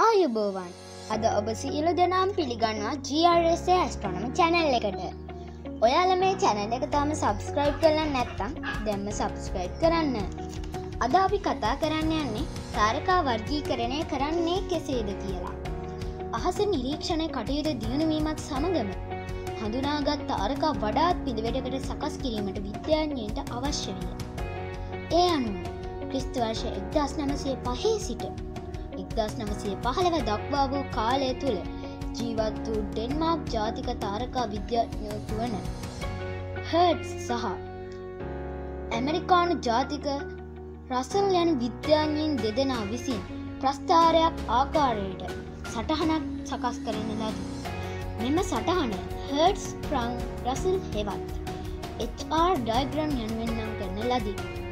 ආයුබෝවන්. අද ඔබ සියලු දෙනම් පිළිගන්නවා GRS ඇස්ට්‍රොනම චැනල් එකට. ඔයාල මේ චැනල් එක තාම සබස්ක්‍රයිබ් කරන්න නැත්තම් දැම්ම සබස්ක්‍රයිබ් කරන්න. අද අපි කතා කරන්න යන්නේ තාරකා වර්ගී කරණය කරන්නේ කෙසේද කියලා. අහස නිරීක්ෂණය කටයුතු දියුණුවීමත් සමගම හඳුනාගත් තාරකා වඩාත් පිළිවෙටකට සකස් කිරීමට විද්‍යාඥයට අවශ්‍ය විය. ඒ අනුව ක්‍රිස්තුවර්ෂ එක්දස් නමසය පහේ සිට එක්දස් නමසය පහළව දක්වා වූ කාලය තුළ ජීවත් වූ ඩෙන්මාක් ජාතික තාරකා විද්‍යාඥයකු වන හර්ඩ් සහ ඇමරිකානු ජාතික රසල් යන විද්‍යාඥීන් දෙදෙනා විසින් ප්‍රස්ථාරයක් ආකාරයට සටහනක් සකස් කරන ලදී. මෙම සටහන හර්ඩ්ස් ප්‍රං රසල් හෙවත් HR ඩයිග්‍රම් යනුවෙන්නම් කරන ලදී.